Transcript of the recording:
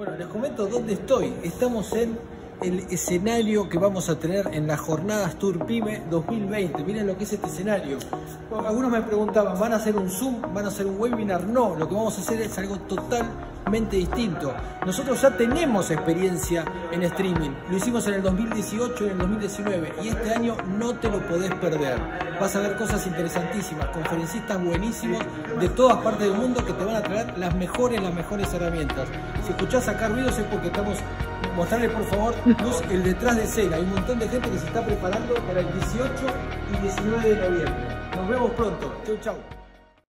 Bueno, les comento dónde estoy. Estamos en el escenario que vamos a tener en las jornadas Tour Pyme 2020. Miren lo que es este escenario. algunos me preguntaban, ¿van a hacer un Zoom? ¿Van a hacer un webinar? No, lo que vamos a hacer es algo distinto. Nosotros ya tenemos experiencia en streaming. Lo hicimos en el 2018 y en el 2019 y este año no te lo podés perder. Vas a ver cosas interesantísimas, conferencistas buenísimos de todas partes del mundo que te van a traer las mejores, las mejores herramientas. Si escuchás sacar ruidos es porque estamos mostrarle por favor luz el detrás de escena. Hay un montón de gente que se está preparando para el 18 y 19 de noviembre. Nos vemos pronto. Chau, chau.